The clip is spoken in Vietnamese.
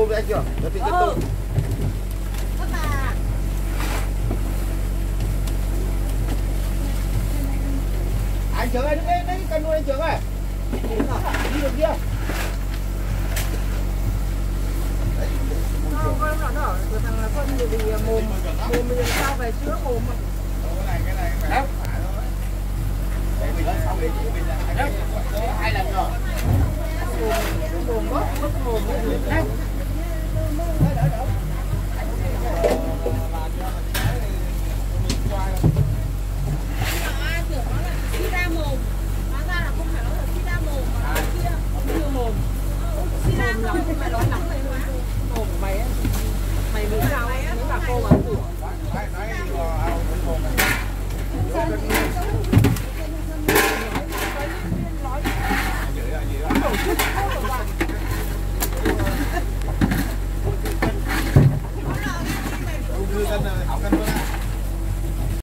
tôm với anh chưa nó thịt chân tôm anh trưởng ơi đứng đây đấy cân nuôi anh trưởng ơi đi đường kia Không, con nó đỏ của thằng con bị bị mồm mồm bây giờ sao về chữa mồm mà. đâu hai lần rồi mồm mồm bốc mồm đâu Me lo